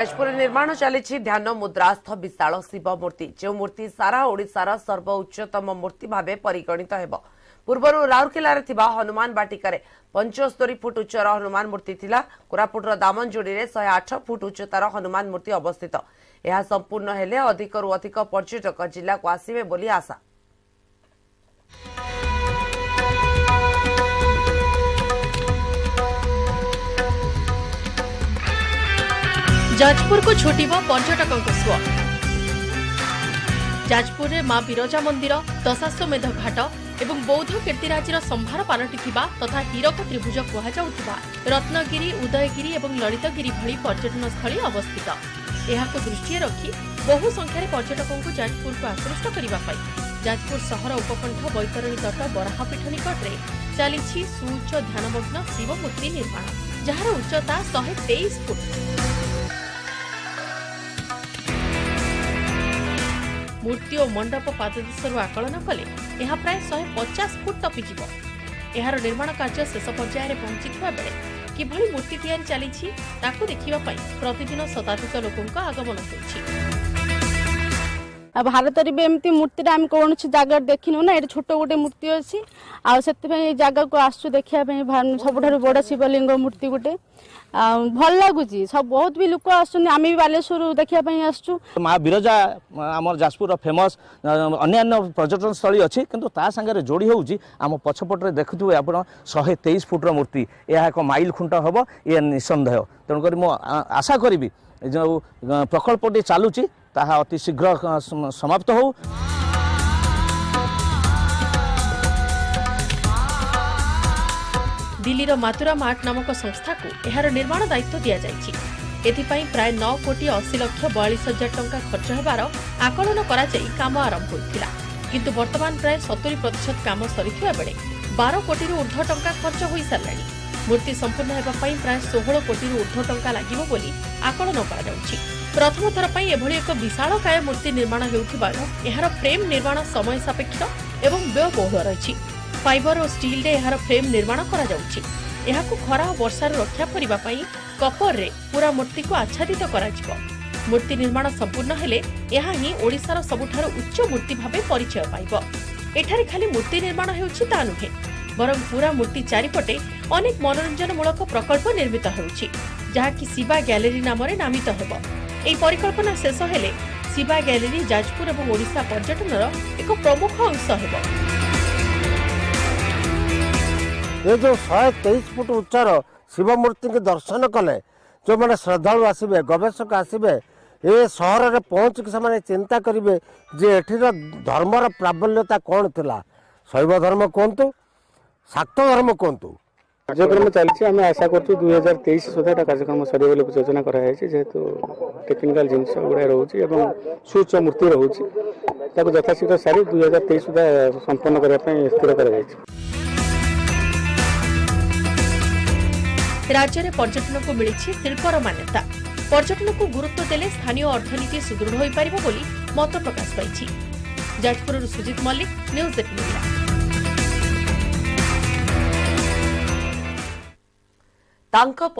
ଯାଜପୁରରେ ନିର୍ମାଣ ଚାଲିଛି ଧ୍ୟାନ ମୁଦ୍ରାସ୍ଥ ବିଶାଳ ଶିବ ମୂର୍ତ୍ତି ଯେଉଁ ମୂର୍ତ୍ତି ସାରା ଓଡ଼ିଶାର ସର୍ବ ଉଚ୍ଚତମ ମୂର୍ତ୍ତି ଭାବେ ପରିଗଣିତ ହେବ। ପୂର୍ବରୁ ରାଉରକେଲାରେ ଥିବା ହନୁମାନ ବାଟିକାରେ ପଞ୍ଚସ୍ତରୀ ଫୁଟ ଉଚ୍ଚର ହନୁମାନ ମୂର୍ତ୍ତି ଥିଲା। କୋରାପୁଟର ଦାମନଯୋଡ଼ିରେ ଶହେ ଆଠ ଫୁଟ ଉଚ୍ଚତାର ହନୁମାନ ମୂର୍ତ୍ତି ଅବସ୍ଥିତ। ଏହା ସମ୍ପୂର୍ଣ୍ଣ ହେଲେ ଅଧିକରୁ ଅଧିକ ପର୍ଯ୍ୟଟକ ଜିଲ୍ଲାକୁ ଆସିବେ ବୋଲି ଆଶା। ଯାଜପୁରକୁ ଛୁଟିବ ପର୍ଯ୍ୟଟକଙ୍କ ସୁଅ ଯାଜପୁରରେ ମା ବିରଜା ମନ୍ଦିର ଦଶାଶ୍ୱମେଧ ଘାଟ ଏବଂ ବୌଦ୍ଧ କୀର୍ତ୍ତିରାଜିର ସମ୍ଭାର ପାଲଟିଥିବା ତଥା ହୀରକ ତ୍ରିଭୁଜ କୁହାଯାଉଥିବା ରତ୍ନଗିରି ଉଦୟଗିରି ଏବଂ ଲଳିତଗିରି ଭଳି ପର୍ଯ୍ୟଟନସ୍ଥଳୀ ଅବସ୍ଥିତ ଏହାକୁ ଦୃଷ୍ଟିରେ ରଖି ବହୁ ସଂଖ୍ୟାରେ ପର୍ଯ୍ୟଟକଙ୍କୁ ଯାଜପୁରକୁ ଆକୃଷ୍ଟ କରିବା ପାଇଁ ଯାଜପୁର ସହର ଉପକଣ୍ଠ ବୈତରଣୀ ତଟ ବରାହପୀଠ ନିକଟରେ ଚାଲିଛି ସୁଉଚ୍ଚ ଧ୍ୟାନମଗ୍ନ ଶିବ ମୂର୍ତ୍ତି ନିର୍ମାଣ ଯାହାର ଉଚ୍ଚତା ଶହେ ତେଇଶ ଫୁଟ। ମୂର୍ତ୍ତି ଓ ମଣ୍ଡପ ପାଦଦେଶରୁ ଆକଳନ କଲେ ଏହା ପ୍ରାୟ ଶହେ ପଚାଶ ଫୁଟ ଟପିଯିବ ଏହାର ନିର୍ମାଣ କାର୍ଯ୍ୟ ଶେଷ ପର୍ଯ୍ୟାୟରେ ପହଞ୍ଚିଥିବା ବେଳେ କିଭଳି ମୂର୍ତ୍ତି ତିଆରି ଚାଲିଛି ତାକୁ ଦେଖିବା ପାଇଁ ପ୍ରତିଦିନ ଶତାଧିକ ଲୋକଙ୍କ ଆଗମନ ହେଉଛି। ଆଉ ଭାରତରେ ବି ଏମିତି ମୂର୍ତ୍ତିଟା ଆମେ କୌଣସି ଜାଗାରେ ଦେଖିନୁ ନା ଏଠି ଛୋଟ ଗୋଟେ ମୂର୍ତ୍ତି ଅଛି। ଆଉ ସେଥିପାଇଁ ଏଇ ଜାଗାକୁ ଆସୁଛୁ ଦେଖିବା ପାଇଁ ଭା- ସବୁଠାରୁ ବଡ଼ ଶିବଲିଙ୍ଗ ମୂର୍ତ୍ତି ଗୋଟେ। ଆଉ ଭଲ ଲାଗୁଛି ସବୁ ବହୁତ ବି ଲୋକ ଆସୁଛନ୍ତି ଆମେ ବି ବାଲେଶ୍ୱରରୁ ଦେଖିବା ପାଇଁ ଆସୁଛୁ। ମା ବିରଜା ଆମର ଯାଜପୁରର ଫେମସ୍ ଅନ୍ୟାନ୍ୟ ପର୍ଯ୍ୟଟନସ୍ଥଳୀ ଅଛି କିନ୍ତୁ ତା ସାଙ୍ଗରେ ଯୋଡ଼ି ହେଉଛି ଆମ ପଛପଟରେ ଦେଖୁଥିବେ ଆପଣ ଶହେ ତେଇଶ ଫୁଟର ମୂର୍ତ୍ତି। ଏହା ଏକ ମାଇଲ ଖୁଣ୍ଟ ହେବ ଇଏ ନିଃସନ୍ଦେହ। ତେଣୁକରି ମୁଁ ଆ- ଆଶା କରିବି ଏ ଯେଉଁ ଅ, ପ୍ରକଳ୍ପଟି ଚାଲୁଛି ତାହା ଅତି ଶୀଘ୍ର ସମାପ୍ତ ହେଉ। ଦିଲ୍ଲୀର ମାତୁରା ମାର୍ଟ ନାମକ ସଂସ୍ଥାକୁ ଏହାର ନିର୍ମାଣ ଦାୟିତ୍ୱ ଦିଆଯାଇଛି। ଏଥିପାଇଁ ପ୍ରାୟ ନଅ କୋଟି ଅଶୀ ଲକ୍ଷ ବୟାଳିଶ ହଜାର ଟଙ୍କା ଖର୍ଚ୍ଚ ହେବାର ଆକଳନ କରାଯାଇ କାମ ଆରମ୍ଭ ହୋଇଥିଲା। କିନ୍ତୁ ବର୍ତ୍ତମାନ ପ୍ରାୟ ସତୁରି ପ୍ରତିଶତ କାମ ସରିଥିବା ବେଳେ ବାର କୋଟିରୁ ଉର୍ଦ୍ଧ୍ୱ ଟଙ୍କା ଖର୍ଚ୍ଚ ହୋଇସାରିଲାଣି। ମୂର୍ତ୍ତି ସମ୍ପୂର୍ଣ୍ଣ ହେବା ପାଇଁ ପ୍ରାୟ ଷୋହଳ କୋଟିରୁ ଉର୍ଦ୍ଧ୍ୱ ଟଙ୍କା ଲାଗିବ ବୋଲି ଆକଳନ କରାଯାଉଛି। ପ୍ରଥମ ଥର ପାଇଁ ଏଭଳି ଏକ ବିଶାଳକାୟ ମୂର୍ତ୍ତି ନିର୍ମାଣ ହେଉଥିବାରୁ ଏହାର ଫ୍ରେମ୍ ନିର୍ମାଣ ସମୟ ସାପେକ୍ଷ ଏବଂ ବ୍ୟୟବହୁଳ ରହିଛି। ଫାଇବର ଓ ଷ୍ଟିଲରେ ଏହାର ଫ୍ରେମ୍ ନିର୍ମାଣ କରାଯାଉଛି। ଏହାକୁ ଖରା ଓ ବର୍ଷାରୁ ରକ୍ଷା କରିବା ପାଇଁ କପରରେ ପୁରା ମୂର୍ତ୍ତିକୁ ଆଚ୍ଛାଦିତ କରାଯିବ। ମୂର୍ତ୍ତି ନିର୍ମାଣ ସମ୍ପୂର୍ଣ୍ଣ ହେଲେ ଏହା ହିଁ ଓଡ଼ିଶାର ସବୁଠାରୁ ଉଚ୍ଚ ମୂର୍ତ୍ତି ଭାବେ ପରିଚୟ ପାଇବ। ଏଠାରେ ଖାଲି ମୂର୍ତ୍ତି ନିର୍ମାଣ ହେଉଛି ତା ନୁହେଁ ବରଂ ପୁରା ମୂର୍ତ୍ତି ଚାରିପଟେ ଅନେକ ମନୋରଞ୍ଜନମୂଳକ ପ୍ରକଳ୍ପ ନିର୍ମିତ ହେଉଛି ଯାହାକି ଶିବା ଗ୍ୟାଲେରୀ ନାମରେ ନାମିତ ହେବ। ଏହି ପରିକଳ୍ପନା ଶେଷ ହେଲେ ଶିବା ଗ୍ୟାଲେରୀ ଯାଜପୁର ଏବଂ ଓଡ଼ିଶା ପର୍ଯ୍ୟଟନର ଏକ ପ୍ରମୁଖ ଅଂଶ ହେବ ଏ ଯେଉଁ ଶହେ ତେଇଶ ଫୁଟ ଉଚ୍ଚର ଶିବ ମୂର୍ତ୍ତିଙ୍କୁ ଦର୍ଶନ କଲେ ଯେଉଁମାନେ ଶ୍ରଦ୍ଧାଳୁ ଆସିବେ ଗବେଷକ ଆସିବେ ଏ ସହରରେ ପହଞ୍ଚିକି ସେମାନେ ଚିନ୍ତା କରିବେ ଯେ ଏଠିର ଧର୍ମର ପ୍ରାବଲ୍ୟତା କ'ଣ ଥିଲା। ଶୈବ ଧର୍ମ କୁହନ୍ତୁ ଶାକ୍ତ ଧର୍ମ କୁହନ୍ତୁ। কার্যক্রম চলছে। আমি আশা করছি দুই হাজার তেইশ সুদ্ধা এটা কার্যক্রম সরিয়ে বলে যোজনা করা হয়েছে যেহেতু টেকনিক্যাল জিনিস গুড়ায় রয়েছে এবং সুচ মূর্তি রয়েছে তাকে যথাশীঘ্র সারি দুই হাজার তেইশ সুদ্ধা সম্পন্ন করা স্থির করা হয়েছে রাজ্যের পর্যটনকু মিছে শিল্পর মান্যতা পর্যটনকু গুরুত্ব দেলে স্থানীয় অর্থনীতি সুদৃঢ় হয়ে পাব বলে মত প্রকাশ পাইছে Jajpur Sujit Mallik news eighteen ତାଙ୍କ